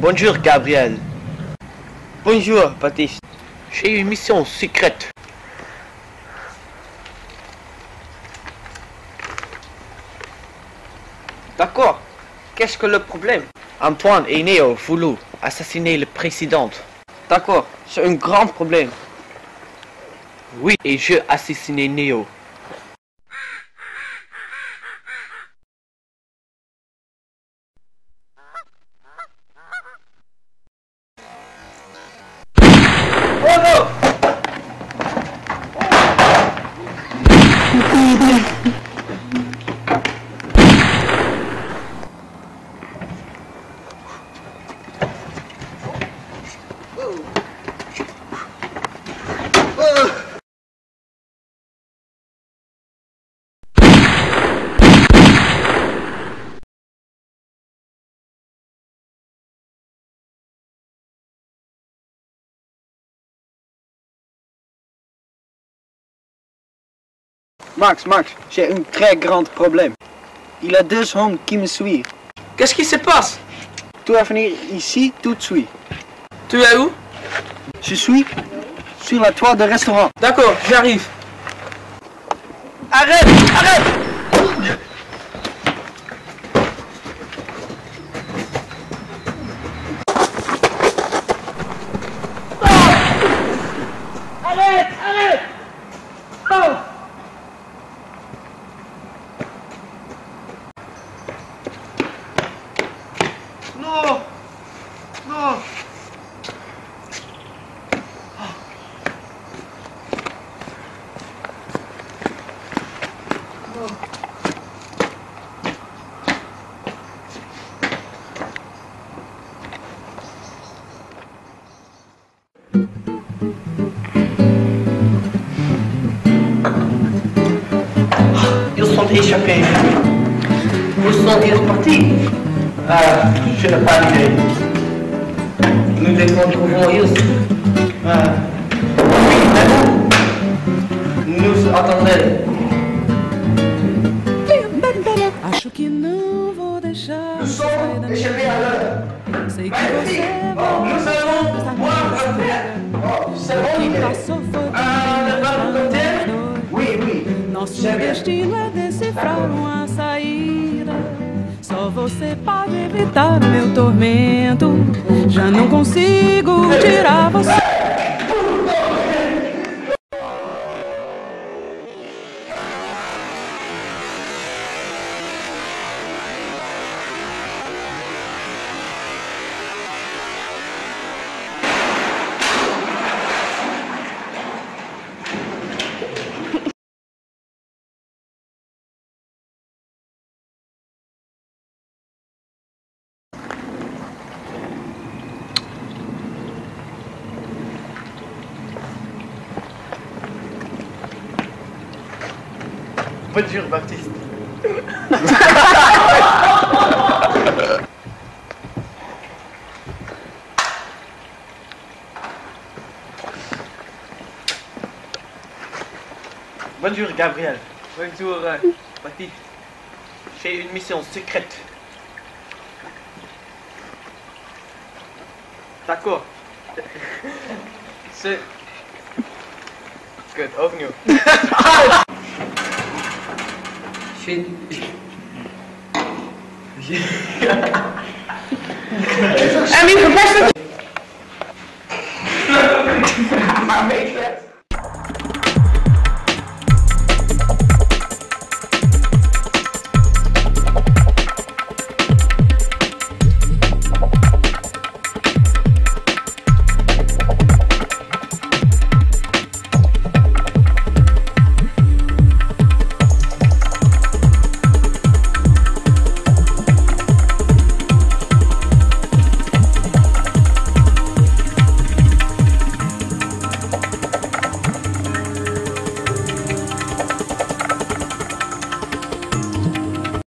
Bonjour, Gabriel. Bonjour, Baptiste. J'ai une mission secrète. D'accord. Qu'est-ce que le problème? Antoine et Néo voulu assassiner le président. D'accord, c'est un grand problème. Oui, et je assassiné Néo. Max, Max, j'ai un très grand problème. Il y a deux hommes qui me suivent. Qu'est-ce qui se passe? Tu vas venir ici tout de suite. Tu es où? Je suis sur la toile du restaurant. D'accord, j'arrive. Arrête Arrête sont échappés. Vous sont partis. Ah, je n'ai pas l'idée. Nous les retrouvons ici. Ah. Nous attendons. Acho que não vou deixar. Le son est échappé à l'heure. Magnifique. Bon, Nós vamos boire un verre. Oh, c'est é l'idée. Ah, não bon côté. Oui, oui. Nosso destino é decifrar uma saída. Só você pode evitar meu tormento. Já não consigo tirar você. Bonjour, Baptiste. Bonjour, Gabriel. Bonjour, euh, Baptiste. J'ai une mission secrète. D'accord. C'est... Good, overnieuw. vind... En wie verpest het? Maar